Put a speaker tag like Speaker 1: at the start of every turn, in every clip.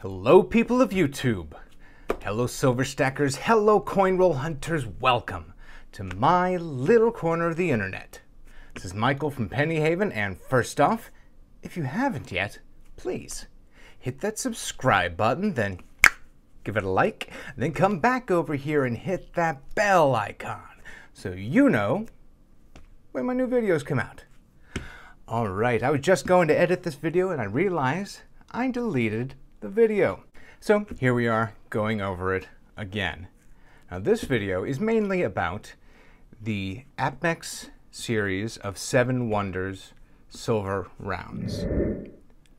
Speaker 1: Hello, people of YouTube. Hello, Silver Stackers. Hello, Coin Roll Hunters. Welcome to my little corner of the internet. This is Michael from Penny Haven, and first off, if you haven't yet, please hit that subscribe button, then give it a like, then come back over here and hit that bell icon so you know when my new videos come out. Alright, I was just going to edit this video and I realized I deleted the video. So here we are going over it again. Now this video is mainly about the APMEX series of Seven Wonders silver rounds.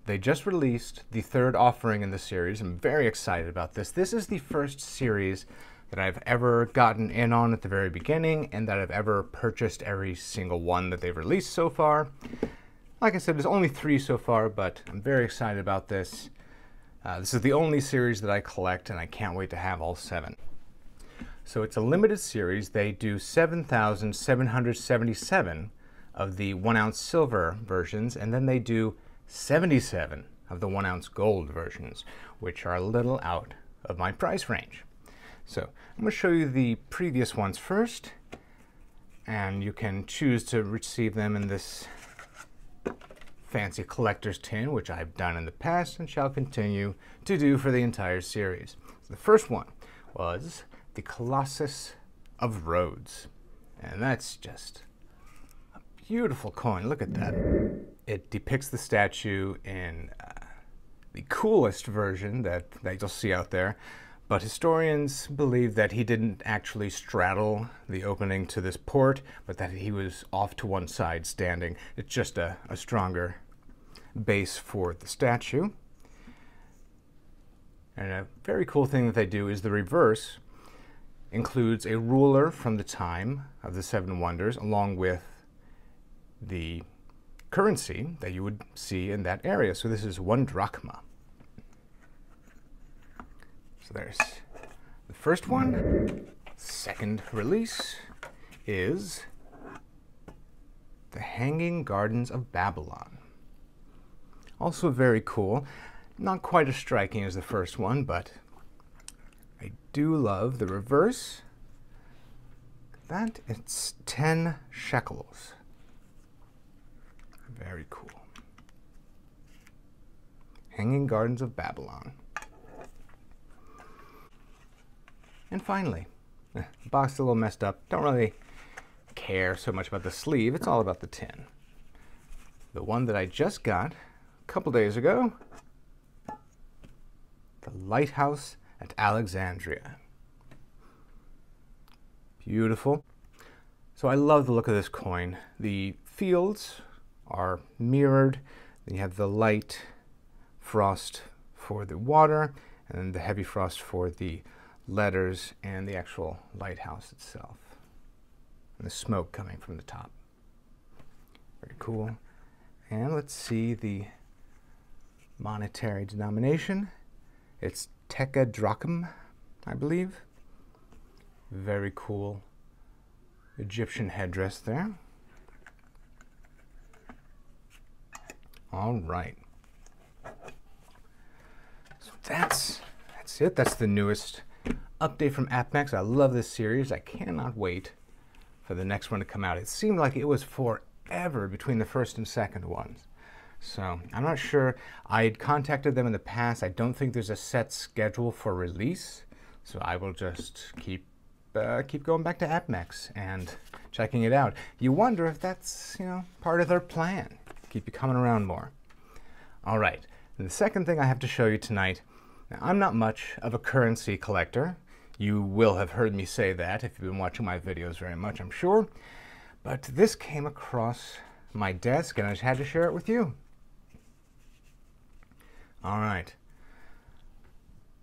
Speaker 1: They just released the third offering in the series. I'm very excited about this. This is the first series that I've ever gotten in on at the very beginning and that I've ever purchased every single one that they've released so far. Like I said, there's only three so far, but I'm very excited about this. Uh, this is the only series that I collect, and I can't wait to have all seven. So it's a limited series. They do 7,777 of the one ounce silver versions, and then they do 77 of the one ounce gold versions, which are a little out of my price range. So I'm going to show you the previous ones first, and you can choose to receive them in this fancy collector's tin, which I've done in the past and shall continue to do for the entire series. So the first one was the Colossus of Rhodes, and that's just a beautiful coin. Look at that. It depicts the statue in uh, the coolest version that, that you'll see out there. But historians believe that he didn't actually straddle the opening to this port, but that he was off to one side standing. It's just a, a stronger base for the statue. And a very cool thing that they do is the reverse includes a ruler from the time of the Seven Wonders, along with the currency that you would see in that area. So this is one drachma. So there's the first one. Second release is The Hanging Gardens of Babylon. Also very cool. Not quite as striking as the first one, but I do love the reverse. That it's 10 shekels. Very cool. Hanging Gardens of Babylon. And finally, the box is a little messed up. Don't really care so much about the sleeve. It's all about the tin. The one that I just got a couple days ago, the Lighthouse at Alexandria. Beautiful. So I love the look of this coin. The fields are mirrored. You have the light frost for the water and the heavy frost for the letters and the actual lighthouse itself. And the smoke coming from the top. Very cool. And let's see the monetary denomination. It's Tetradrachm, I believe. Very cool Egyptian headdress there. All right. So that's that's it. That's the newest update from APMEX. I love this series. I cannot wait for the next one to come out. It seemed like it was forever between the first and second ones. So I'm not sure. I had contacted them in the past. I don't think there's a set schedule for release. So I will just keep uh, keep going back to APMEX and checking it out. You wonder if that's you know part of their plan. Keep you coming around more. All right. And the second thing I have to show you tonight. Now, I'm not much of a currency collector. You will have heard me say that if you've been watching my videos very much, I'm sure. But this came across my desk and I just had to share it with you. All right.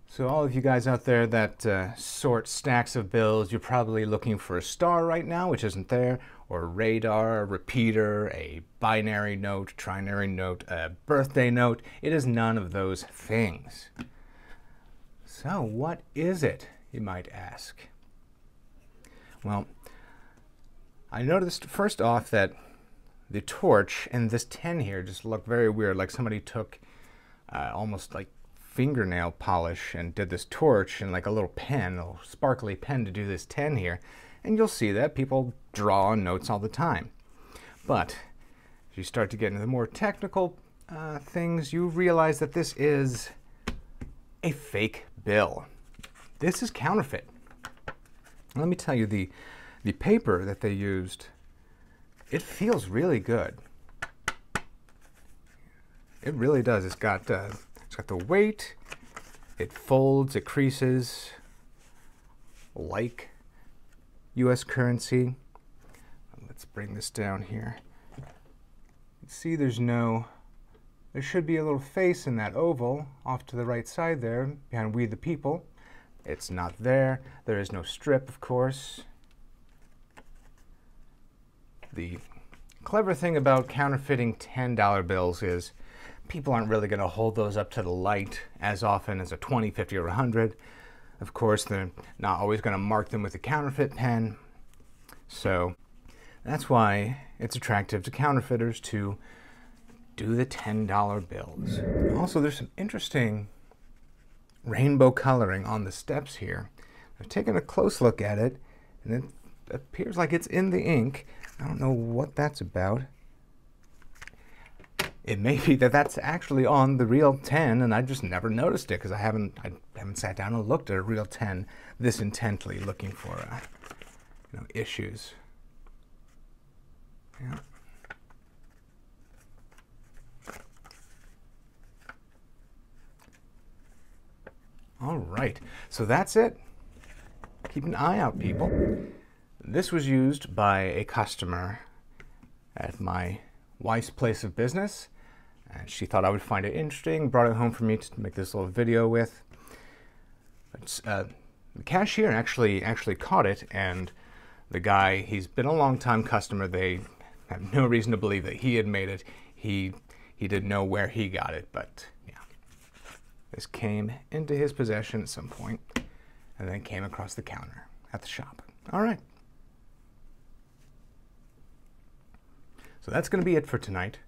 Speaker 1: So all of you guys out there that uh, sort stacks of bills, you're probably looking for a star right now, which isn't there, or radar, a repeater, a binary note, trinary note, a birthday note. It is none of those things. So what is it? You might ask? Well, I noticed first off that the torch and this 10 here just look very weird, like somebody took uh, almost like fingernail polish and did this torch and like a little pen, a little sparkly pen to do this 10 here, and you'll see that people draw on notes all the time. But as you start to get into the more technical uh, things, you realize that this is a fake bill. This is counterfeit. Let me tell you, the, the paper that they used, it feels really good. It really does. It's got, uh, it's got the weight, it folds, it creases like US currency. Let's bring this down here. See, there's no, there should be a little face in that oval off to the right side there, behind We the People. It's not there. There is no strip, of course. The clever thing about counterfeiting $10 bills is people aren't really going to hold those up to the light as often as a 20, 50, or 100. Of course, they're not always going to mark them with a counterfeit pen. So that's why it's attractive to counterfeiters to do the $10 bills. Also, there's some interesting rainbow coloring on the steps here. I've taken a close look at it, and it appears like it's in the ink. I don't know what that's about. It may be that that's actually on the real 10, and I just never noticed it because I haven't I haven't sat down and looked at a real 10 this intently, looking for uh, you know issues. Yeah. All right, so that's it. Keep an eye out, people. This was used by a customer at my wife's place of business, and she thought I would find it interesting, brought it home for me to make this little video with. Uh, the cashier actually actually caught it, and the guy, he's been a long time customer. They have no reason to believe that he had made it. He he didn't know where he got it, but this came into his possession at some point and then came across the counter at the shop. All right. So that's going to be it for tonight.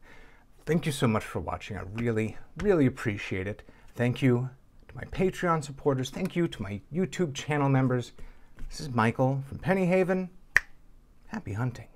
Speaker 1: Thank you so much for watching. I really, really appreciate it. Thank you to my Patreon supporters. Thank you to my YouTube channel members. This is Michael from Penny Haven. Happy hunting.